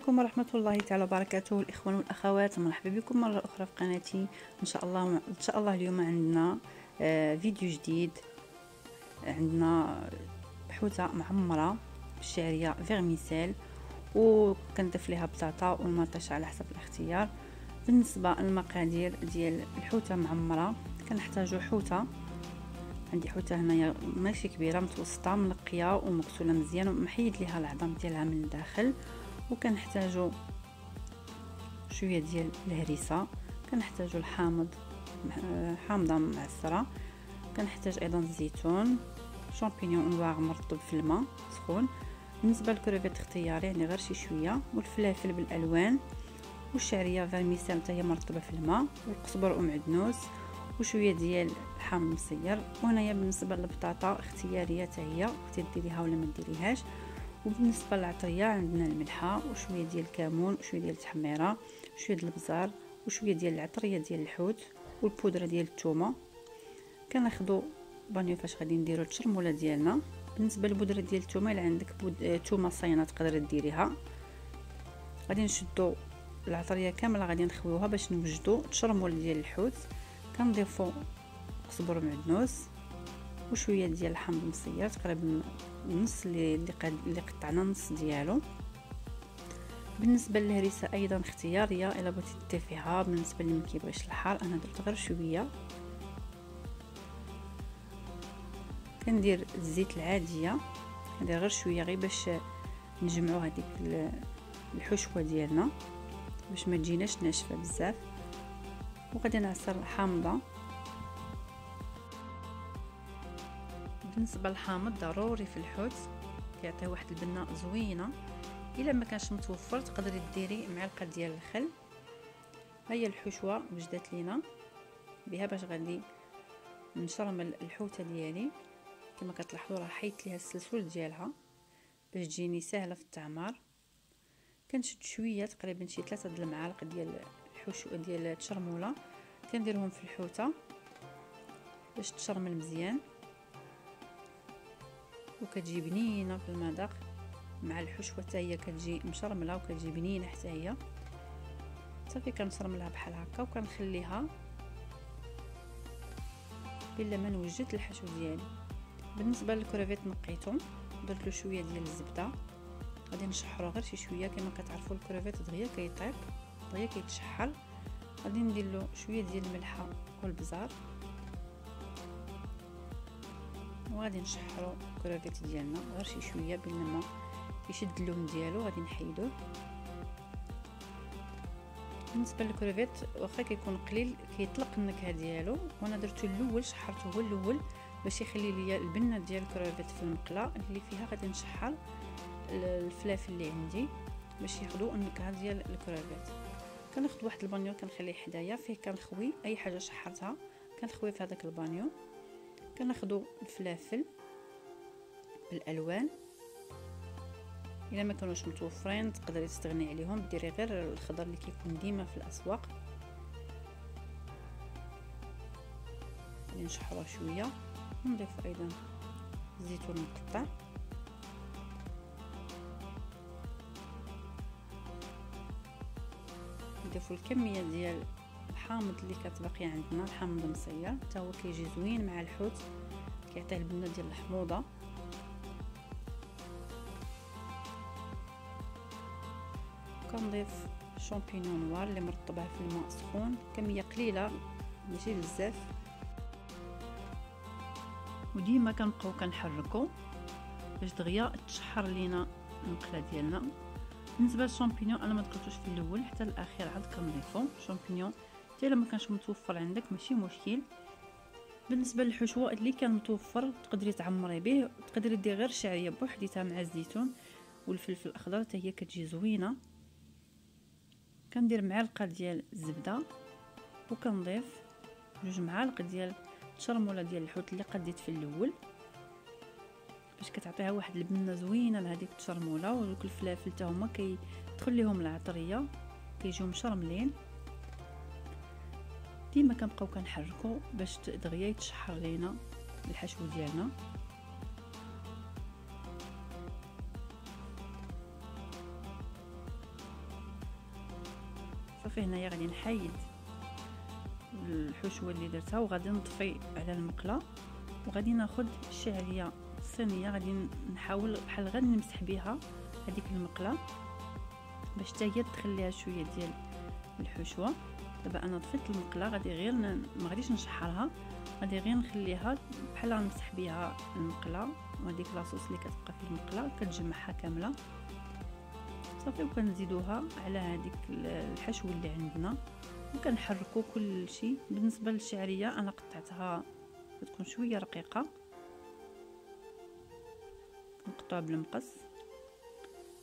عليكم ورحمة الله تعالى وبركاته. الإخوان والأخوات مرحبا بكم مرة أخرى في قناتي. إن شاء الله إن شاء الله اليوم عندنا آه، فيديو جديد. عندنا حوتة معمرة بالشعرية فيغميسيل وكنضيف ليها بطاطا والمطيش على حسب الاختيار. بالنسبة للمقادير ديال الحوتة معمرة كنحتاجو حوتة. عندي حوتة هنايا ماشي كبيرة متوسطة منقيه ومغسولة مزيان ومحيد ليها العظام ديالها من الداخل. وكنحتاجو شوية ديال الهريسة كنحتاجو الحامض حامضة معصره كنحتاج أيضا الزيتون champignon noir مرطب في الماء سخون. بالنسبة للكروفيت اختياري يعني غير شي شوية والفلافل بالألوان والشعرية vermicelle حتى هي مرطبه في الماء والقزبر ومعدنوس وشوية ديال الحامض مسير وهنايا بالنسبة للبطاطا اختيارية حتى هي ديريها ولا ما ديريهاش. وبالنسبة للعطريه عندنا الملحة وشوية ديال الكمون وشوية ديال التحميرة وشوية ديال البزار وشوية ديال العطرية ديال الحوت والبودرة ديال الثومه كناخذوا بانيو فاش غادي نديرو التشرموله ديالنا. بالنسبة للبودرة ديال الثومه إلا عندك ثومه صينة تقدر ديريها. غادي نشدو العطرية كاملة غادي نخويوها باش نوجدو التشرمول ديال الحوت. كنضيفو قزبر معدنوس. وشوية ديال الحامض مصير تقريبا النص اللي اللي قطعنا النص ديالو. بالنسبة للهريسة أيضا اختيارية إلا بغيتي دير فيها. بالنسبة اللي ما كيبغيش الحار أنا درت غير شوية. كندير الزيت العادية. كندير غير شوية غير باش نجمعوا هذيك الحشوة ديالنا باش ما تجيناش ناشفة بزاف. وغادي نعصر الحامضة. بالنسبة للحامض ضروري في الحوت كيعطيه واحد البنة زوينة. إلا ما كانش متوفر تقدري ديري معلقة ديال الخل. هي الحشوة وجدت لينا بها باش غادي نشرمل الحوتة ديالي. كما كتلاحظوا راه حيت ليها السلسول ديالها باش تجيني سهلة في التعمار. كنشد شوية تقريبا شي ثلاثة د المعالق ديال الحشوه ديال التشرمولة. كنديرهم في الحوتة باش تشرمل مزيان. وكتجي بنينه في المذاق مع الحشوه حتى هي كتجي مشرملة وكتجي بنينه حتى هي. صافي كنشرملها بحال هكا وكنخليها إلا ما نوجد الحشو ديالي. بالنسبة للكروفيت نقيتهم درت له شوية ديال الزبدة. غادي نشحرو غير شي شوية كما كتعرفوا الكروفيت دغيا كيطيب دغيا كيتشحر غادي ندير له شوية ديال الملحه والبزار. وغادي نشحرو الكرافيت ديالنا غير شي شوية بين ما يشد اللون ديالو غادي نحيدوه بالنسبة للكرافيت واخا كيكون قليل كيطلق النكهة ديالو. وأنا درتو الأول شحرته هو الأول باش يخلي ليا البنة ديال الكرافيت في المقلة. اللي فيها غادي نشحر الفلافل اللي عندي باش ياخذوا النكهة ديال الكرافيت كناخذ واحد البانيو كنخليه حدايا. فيه كنخوي أي حاجة شحرتها كنخوي في هذاك البانيو. كناخذوا الفلافل بالألوان. إلا ما كانوش متوفرين تقدري تستغني عليهم ديري غير الخضر اللي كيكون ديما في الأسواق. نشحروه شوية. ونضيف أيضا الزيتون مقطع نضيفوا الكمية ديال الحامض اللي كتبقي عندنا الحامض مصير حتى هو كيجي زوين مع الحوت كيعطيه البنة ديال الحموضة. كنضيف شامبينيون نوار اللي مرطبه في الماء سخون. كمية قليلة ماشي بزاف. وديما كنبقاو كنحركو باش دغيا تشحر لينا المقله ديالنا. بالنسبة للشامبينيون أنا ما دخلتوش في الأول حتى الأخير عاد كنضيفو. شامبينيون حتى الا ما كانش متوفر عندك ماشي مشكل. بالنسبة للحشوه اللي كان متوفر تقدري تعمري به تقدري ديري غير شعرية بوحديتها مع الزيتون والفلفل الأخضر حتى هي كتجي زوينة. كندير معلقة ديال الزبده وكنضيف جوج معالق ديال الشرموله ديال الحوت اللي قديت في الأول. باش كتعطيها واحد البنة زوينة لهذيك الشرموله ودوك الفلافل حتى هما كيدخل ليهم العطرية كيجيو مشرملين. ديما كنبقاو كنحركو باش دغيا يتشحر لينا الحشو ديالنا. صافي هنايا غادي نحيد الحشوة اللي درتها وغادي نطفي على المقلة وغادي ناخذ الشعريه الصينيه غادي نحاول بحال غير نمسح بها هذيك المقلة باش حتى هي تخليها شوية ديال الحشوة. دابا أنا طفيت المقله غادي غير. ما غاديش نشحرها غادي غير نخليها بحال نمسح بها المقله وهذيك لاصوص اللي كتبقى في المقله كتجمعها كامله. صافي وكنزيدوها على هذيك الحشو اللي عندنا وكنحركو كل شيء بالنسبة للشعرية أنا قطعتها تكون شوية رقيقة. نقطعها بالمقص.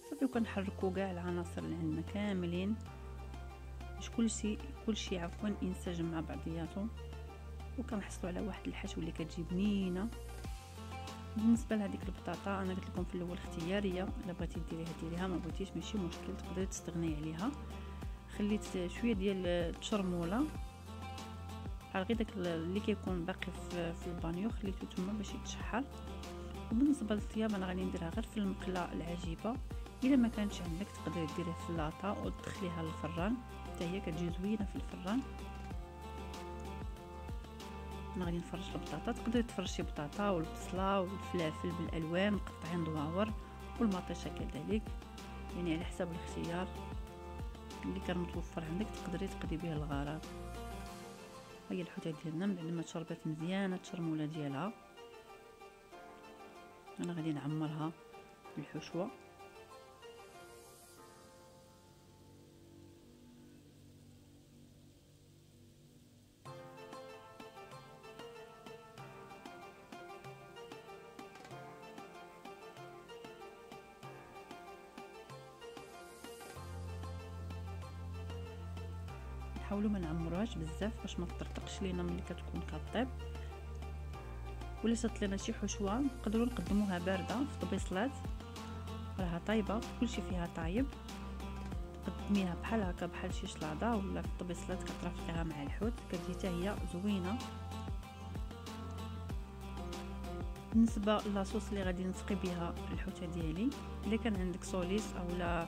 صافي وكنحركو كاع العناصر اللي عندنا كاملين. باش كلشي كلشي عفوا ينسجم مع بعضياتو وكنحصلوا على واحد الحشو اللي كتجي بنينه بالنسبة لهذيك البطاطا أنا قلت لكم في الأول اختيارية. إلا بغيتي ديريها ديريها ما بغيتيش ماشي مشكل. تقدري تستغني عليها. خليت شوية ديال التشرمولة. بحال غير داك اللي كيكون باقي في, البانيو خليته تما باش يتشحر وبالنسبة للطياب أنا غادي نديرها غير في المقلة العجيبة. إلا ما كانش عندك تقدري ديريها في اللاطه وتدخليها للفران. حتى هي كتجي زوينة في الفران. أنا غادي نفرش البطاطا. تقدري تفرشي بطاطا والبصلة والفلافل بالألوان مقطعين دواور والمطيشة كذلك. يعني على حسب الاختيار اللي كان متوفر عندك تقدري تقضي به الغرض. هي الحوته ديالنا من بعد ما تشربات مزيانة التشرموله ديالها. أنا غادي نعمرها بالحشوة. نحاولوا ما نعمروهاش بزاف باش ما تطرطقش لينا ملي كتكون كطيب. ولا صات لنا شي حشوة نقدروا نقدموها باردة في طبيصلات. راها طايبه كلشي فيها طايب تقدميها بحال هكا بحال شي شلاضه ولا في الطبيصلات كترافقيها مع الحوت. كتجي حتى هي زوينة. بالنسبة لاصوص اللي غادي نسقي بها الحوتة ديالي إلا كان عندك سوليس اولا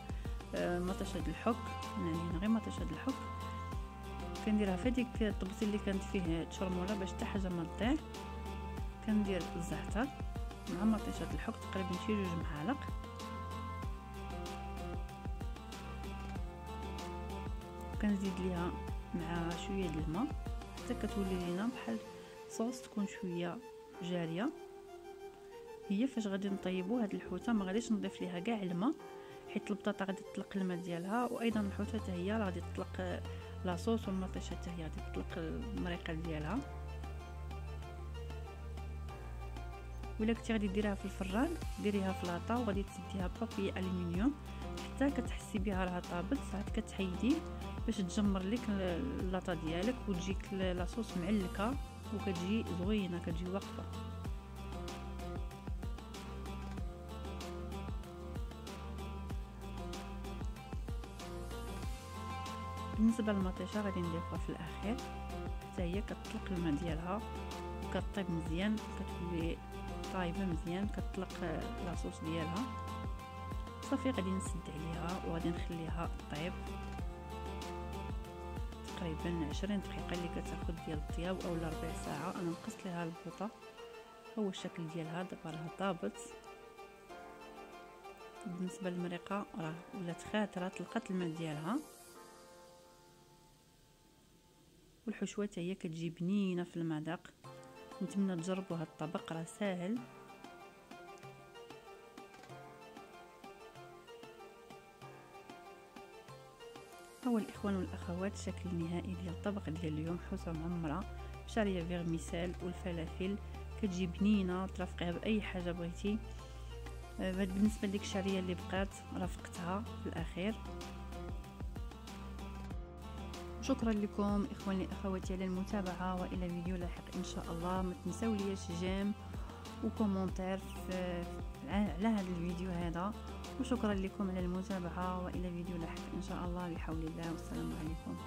آه، مطشه الحك. يعني غير مطشه الحك. كنديرها في هذيك الطبسيل اللي كانت فيه تشرمولة باش حتى حاجة ما تضيع كندير الزعتر مع مطيشه الحك تقريبا شي جوج معالق. كنزيد ليها مع شوية د الماء. حتى كتولي لينا بحال صوص تكون شوية جارية. هي فاش غادي نطيبو هاد الحوتة ما غاديش نضيف ليها كاع الماء حيت البطاطا غادي تطلق الماء ديالها وأيضا الحوتة هي غادي تطلق لاصوص والمطيشه حتى هي غادي تطلق المريقة ديالها. ولا كنتي غادي ديريها في الفران ديريها في لاطا وغادي تسديها بابي ألومنيوم. حتى كتحسي بها راها طابت ساعات كتحيديه باش تجمر لك اللاطا ديالك وتجيك لاصوص معلكه وكتجي زوينة كتجي واقفة. بالنسبة للمطيشة غادي نضيفها في الاخير حتى هي كتطلق الماء ديالها كطيب مزيان كتولي طايبة مزيان كتطلق لاصوص ديالها. صافي غادي نسد عليها وغادي نخليها طيب. تقريبا عشرين دقيقة اللي كتاخد ديال الطياب اولا ربع ساعة. أنا نقصت ليها البوطة. هو الشكل ديالها دابا راه طابت. بالنسبة للمريقة راه ولات خاترة طلقت الماء ديالها. والحشوه هي كتجي بنينة في المذاق. نتمنى تجربوا هذا الطبق راه ساهل. هو الإخوان والأخوات الشكل النهائي ديال الطبق ديال اليوم حوتة معمرة بشعريه vermicelle والفلافل. كتجي بنينة ترافقيها بأي حاجة بغيتي. آه، بالنسبة لديك الشعريه اللي بقات رافقتها في الأخير. شكرا لكم إخواني إخواتي على المتابعة وإلى فيديو لاحق إن شاء الله. ما تنساو ليش j'aime و commentaire على هذا الفيديو هذا. وشكرا لكم على المتابعة وإلى فيديو لاحق إن شاء الله. بحول الله والسلام عليكم.